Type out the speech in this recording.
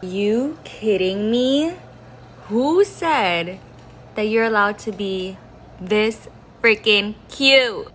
You kidding me? Who said that you're allowed to be this freaking cute?